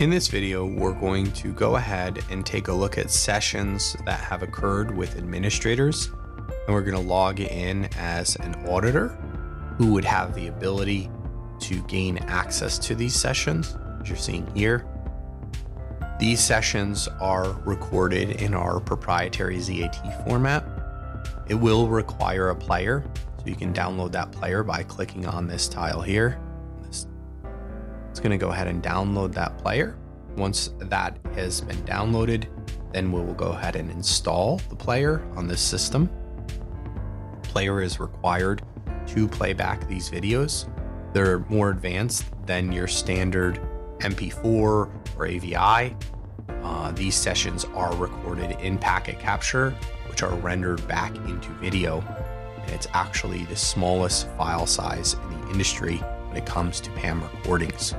In this video, we're going to go ahead and take a look at sessions that have occurred with administrators, and we're going to log in as an auditor who would have the ability to gain access to these sessions, as you're seeing here. These sessions are recorded in our proprietary ZAT format. It will require a player, so you can download that player by clicking on this tile here. It's going to go ahead and download that player. Once that has been downloaded, then we will go ahead and install the player on this system. Player is required to play back these videos. They're more advanced than your standard MP4 or AVI. Uh, these sessions are recorded in packet capture, which are rendered back into video. And it's actually the smallest file size in the industry when it comes to PAM recordings.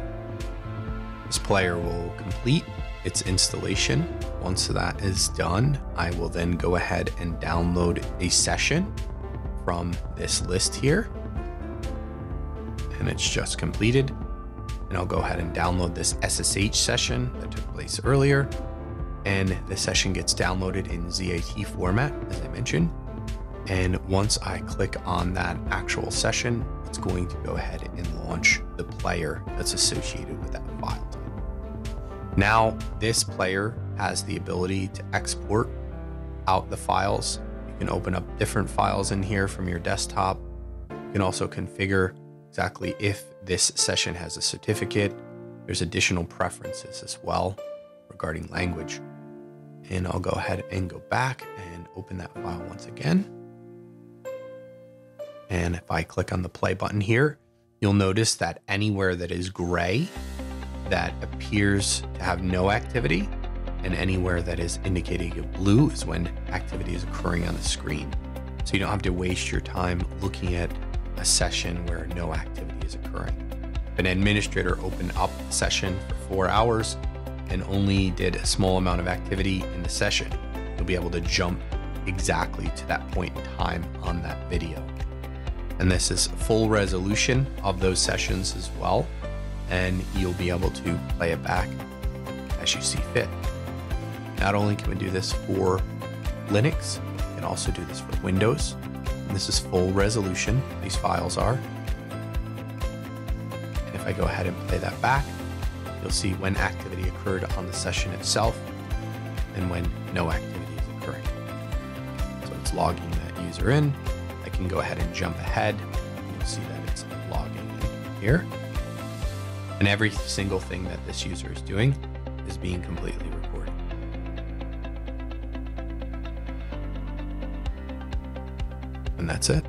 This player will complete its installation. Once that is done, I will then go ahead and download a session from this list here. And it's just completed. And I'll go ahead and download this SSH session that took place earlier. And the session gets downloaded in ZAT format, as I mentioned. And once I click on that actual session, going to go ahead and launch the player that's associated with that file. type. Now, this player has the ability to export out the files. You can open up different files in here from your desktop. You can also configure exactly if this session has a certificate. There's additional preferences as well regarding language. And I'll go ahead and go back and open that file once again. And if I click on the play button here, you'll notice that anywhere that is gray that appears to have no activity, and anywhere that is indicating blue is when activity is occurring on the screen. So you don't have to waste your time looking at a session where no activity is occurring. If an administrator opened up a session for four hours and only did a small amount of activity in the session, you'll be able to jump exactly to that point in time on that video. And this is full resolution of those sessions as well and you'll be able to play it back as you see fit. Not only can we do this for Linux, we can also do this for Windows. And this is full resolution, these files are. And if I go ahead and play that back, you'll see when activity occurred on the session itself and when no activity is occurring. So it's logging that user in. I can go ahead and jump ahead. You'll see that it's logging in here. And every single thing that this user is doing is being completely recorded. And that's it.